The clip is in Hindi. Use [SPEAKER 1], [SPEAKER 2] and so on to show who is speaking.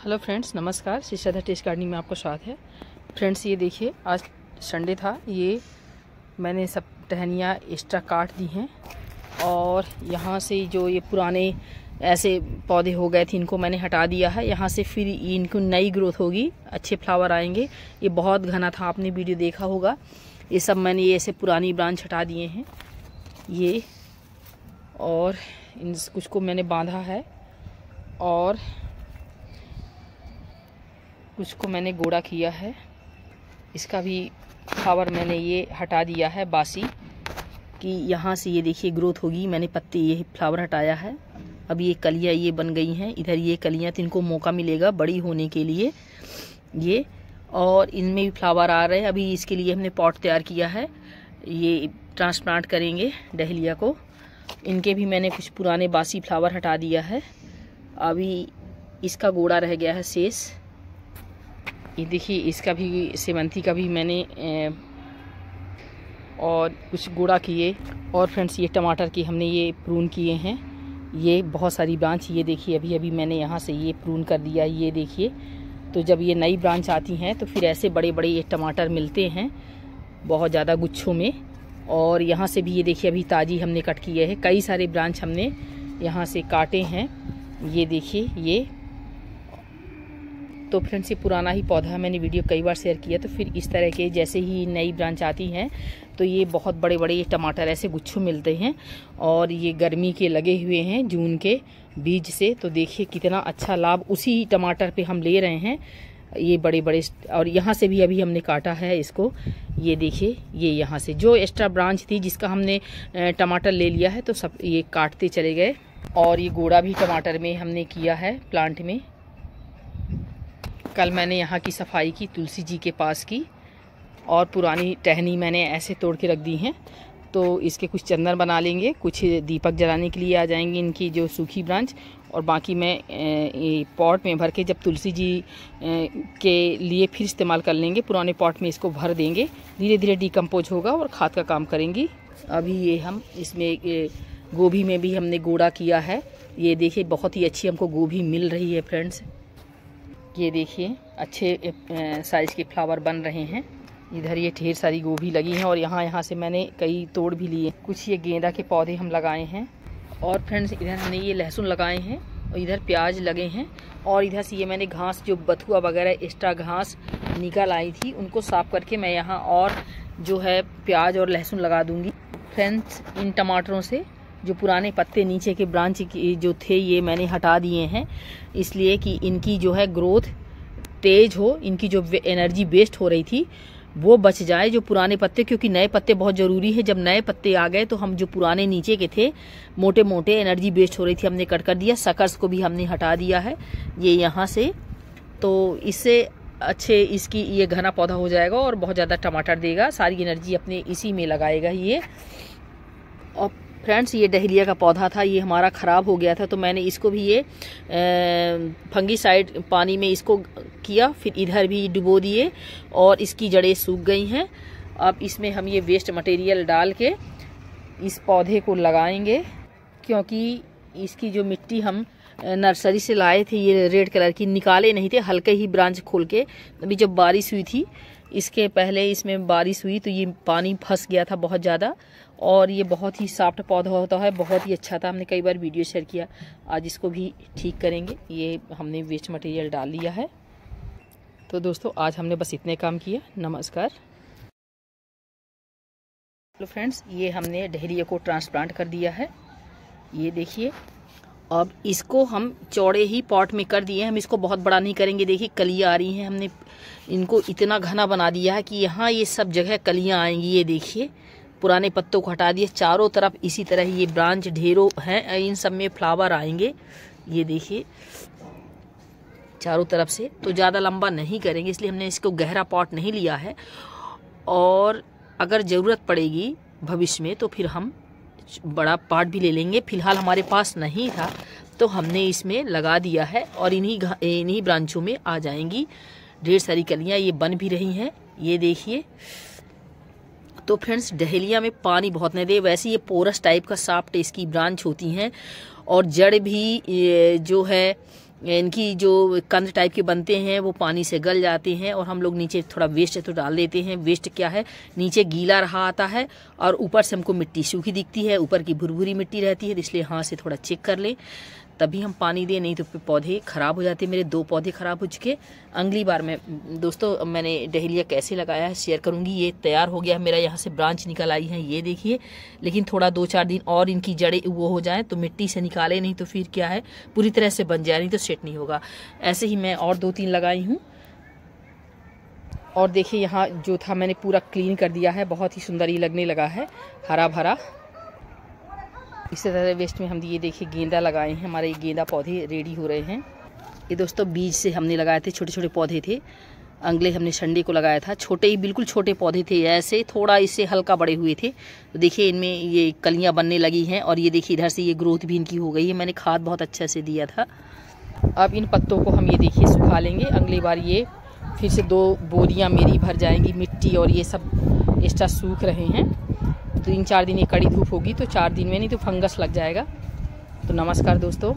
[SPEAKER 1] हेलो फ्रेंड्स, नमस्कार। शिशाधा टेस्ट गार्डनिंग में आपका स्वागत है। फ्रेंड्स, ये देखिए, आज संडे था। ये मैंने सब टहनियाँ एक्स्ट्रा काट दी हैं और यहाँ से जो ये पुराने ऐसे पौधे हो गए थे, इनको मैंने हटा दिया है। यहाँ से फिर इनको नई ग्रोथ होगी। अच्छे फ्लावर आएँगे। ये बहुत घना था, आपने वीडियो देखा होगा। ये सब मैंने ये ऐसे पुरानी ब्रांच हटा दिए हैं। ये और इन कुछ को मैंने बांधा है और कुछ को मैंने गोड़ा किया है। इसका भी फ्लावर मैंने ये हटा दिया है बासी कि यहाँ से ये देखिए ग्रोथ होगी। मैंने पत्ते ये फ्लावर हटाया है। अब ये कलियाँ ये बन गई हैं। इधर ये कलियाँ तो इनको मौका मिलेगा बड़ी होने के लिए। ये और इनमें भी फ्लावर आ रहे हैं। अभी इसके लिए हमने पॉट तैयार किया है। ये ट्रांसप्लांट करेंगे डहलिया को। इनके भी मैंने कुछ पुराने बासी फ्लावर हटा दिया है। अभी इसका गोड़ा रह गया है शेष। ये देखिए, इसका भी, सेवंती का भी मैंने और कुछ गुड़ा किए। और फ्रेंड्स, ये टमाटर की हमने ये प्रून किए हैं। ये बहुत सारी ब्रांच, ये देखिए, अभी अभी मैंने यहाँ से ये प्रून कर दिया, ये देखिए। तो जब ये नई ब्रांच आती हैं तो फिर ऐसे बड़े बड़े ये टमाटर मिलते हैं, बहुत ज़्यादा गुच्छों में। और यहाँ से भी ये देखिए, अभी ताज़ी हमने कट किए हैं। कई सारे ब्रांच हमने यहाँ से काटे हैं। ये देखिए, ये तो फ्रेंड्स, ये पुराना ही पौधा है। मैंने वीडियो कई बार शेयर किया तो फिर इस तरह के जैसे ही नई ब्रांच आती हैं तो ये बहुत बड़े बड़े ये टमाटर ऐसे गुच्छों मिलते हैं और ये गर्मी के लगे हुए हैं, जून के बीज से। तो देखिए कितना अच्छा लाभ उसी टमाटर पे हम ले रहे हैं। ये बड़े बड़े और यहाँ से भी अभी हमने काटा है इसको। ये देखिए, ये यहाँ से। जो एक्स्ट्रा ब्रांच थी जिसका हमने टमाटर ले लिया है तो सब ये काटते चले गए। और ये गोड़ा भी टमाटर में हमने किया है प्लांट में। कल मैंने यहाँ की सफ़ाई की, तुलसी जी के पास की और पुरानी टहनी मैंने ऐसे तोड़ के रख दी हैं। तो इसके कुछ चंदन बना लेंगे, कुछ दीपक जलाने के लिए आ जाएँगे इनकी जो सूखी ब्रांच और बाकी मैं पॉट में भर के जब तुलसी जी के लिए फिर इस्तेमाल कर लेंगे, पुराने पॉट में इसको भर देंगे धीरे धीरे डिकम्पोज होगा और खाद का काम करेंगी। अभी ये हम इसमें गोभी में भी हमने गोड़ा किया है। ये देखिए, बहुत ही अच्छी हमको गोभी मिल रही है, फ्रेंड्स। ये देखिए, अच्छे साइज़ के फ्लावर बन रहे हैं। इधर ये ढेर सारी गोभी लगी हैं और यहाँ यहाँ से मैंने कई तोड़ भी लिए। कुछ ये गेंदा के पौधे हम लगाए हैं। और फ्रेंड्स इधर हमने ये लहसुन लगाए हैं और इधर प्याज लगे हैं। और इधर से ये मैंने घास, जो बथुआ वगैरह एक्स्ट्रा घास निकल आई थी, उनको साफ़ करके मैं यहाँ और जो है प्याज और लहसुन लगा दूँगी। फ्रेंड्स इन टमाटरों से जो पुराने पत्ते नीचे के ब्रांच की जो थे, ये मैंने हटा दिए हैं। इसलिए कि इनकी जो है ग्रोथ तेज हो, इनकी जो एनर्जी वेस्ट हो रही थी, वो बच जाए जो पुराने पत्ते, क्योंकि नए पत्ते बहुत ज़रूरी है। जब नए पत्ते आ गए तो हम जो पुराने नीचे के थे मोटे मोटे एनर्जी वेस्ट हो रही थी, हमने कट कर दिया। सकर्स को भी हमने हटा दिया है, ये यहाँ से। तो इससे अच्छे इसकी ये घना पौधा हो जाएगा और बहुत ज़्यादा टमाटर देगा, सारी एनर्जी अपने इसी में लगाएगा ये। और फ्रेंड्स ये डहलिया का पौधा था, ये हमारा ख़राब हो गया था तो मैंने इसको भी ये फंगी साइड पानी में इसको किया, फिर इधर भी डुबो दिए, और इसकी जड़ें सूख गई हैं। अब इसमें हम ये वेस्ट मटेरियल डाल के इस पौधे को लगाएँगे, क्योंकि इसकी जो मिट्टी हम नर्सरी से लाए थे, ये रेड कलर की, निकाले नहीं थे, हल्के ही ब्रांच खोल के, अभी जब बारिश हुई थी, इसके पहले इसमें बारिश हुई तो ये पानी फंस गया था बहुत ज़्यादा और ये बहुत ही सॉफ्ट पौधा होता है, बहुत ही अच्छा था। हमने कई बार वीडियो शेयर किया। आज इसको भी ठीक करेंगे। ये हमने वेस्ट मटेरियल डाल लिया है। तो दोस्तों, आज हमने बस इतने काम किया नमस्कार। हेलो फ्रेंड्स ये हमने डहरिया को ट्रांसप्लांट कर दिया है। ये देखिए, अब इसको हम चौड़े ही पॉट में कर दिए हम इसको बहुत बड़ा नहीं करेंगे। देखिए, कलियाँ आ रही हैं। हमने इनको इतना घना बना दिया है कि यहाँ ये सब जगह कलियाँ आएँगी। ये देखिए पुराने पत्तों को हटा दिए। चारों तरफ़ इसी तरह ये ब्रांच ढेरों हैं, इन सब में फ्लावर आएँगे। ये देखिए, चारों तरफ़ से। तो ज़्यादा लंबा नहीं करेंगे, इसलिए हमने इसको गहरा पॉट नहीं लिया है। और अगर ज़रूरत पड़ेगी भविष्य में तो फिर हम बड़ा पार्ट भी ले लेंगे। फ़िलहाल हमारे पास नहीं था तो हमने इसमें लगा दिया है और इन्हीं इन्हीं ब्रांचों में आ जाएँगी। ढेर सारी कलियाँ ये बन भी रही हैं। ये देखिए तो फ्रेंड्स, डहेलिया में पानी बहुत नहीं दे वैसे ये पोरस टाइप का साफ्ट इसकी ब्रांच होती हैं और जड़ भी जो है, इनकी जो कंद टाइप के बनते हैं, वो पानी से गल जाते हैं और हम लोग नीचे थोड़ा वेस्ट तो डाल देते हैं। वेस्ट क्या है? नीचे गीला रहा आता है और ऊपर से हमको मिट्टी सूखी दिखती है। ऊपर की भुरभुरी मिट्टी रहती है इसलिए हाथ से थोड़ा चेक कर लें। तभी हम पानी दें नहीं तो पौधे ख़राब हो जाते, मेरे दो पौधे ख़राब हो चुके। अगली बार मैं, दोस्तों, मैंने डहलिया कैसे लगाया है, शेयर करूँगी। ये तैयार हो गया मेरा यहाँ से ब्रांच निकल आई है, ये देखिए। लेकिन थोड़ा दो चार दिन और इनकी जड़ें वो हो जाए तो मिट्टी से निकाले, नहीं तो फिर क्या है, पूरी तरह से बन जाए, नहीं तो सेट नहीं होगा। ऐसे ही मैं और दो तीन लगाई हूँ। और देखिए, यहाँ जो था, मैंने पूरा क्लीन कर दिया है, बहुत ही सुंदर ही लगने लगा है हरा भरा इसी तरह वेस्ट में हम ये देखिए गेंदा लगाए हैं, हमारे गेंदा पौधे रेडी हो रहे हैं। ये दोस्तों बीज से हमने लगाए थे छोटे छोटे पौधे थे। अंगले हमने संडे को लगाया था, छोटे ही बिल्कुल छोटे पौधे थे, ऐसे थोड़ा इससे हल्का बड़े हुए थे। तो देखिए इनमें ये कलियाँ बनने लगी हैं और ये देखिए इधर से ये ग्रोथ भी इनकी हो गई है, मैंने खाद बहुत अच्छा से दिया था। अब इन पत्तों को हम ये देखिए सुखा लेंगे, अगली बार ये फिर से दो बोरियाँ मेरी भर जाएँगी मिट्टी और ये सब एक्स्ट्रा सूख रहे हैं। तीन चार दिन ये कड़ी धूप होगी तो चार दिन में नहीं तो फंगस लग जाएगा। तो नमस्कार दोस्तों।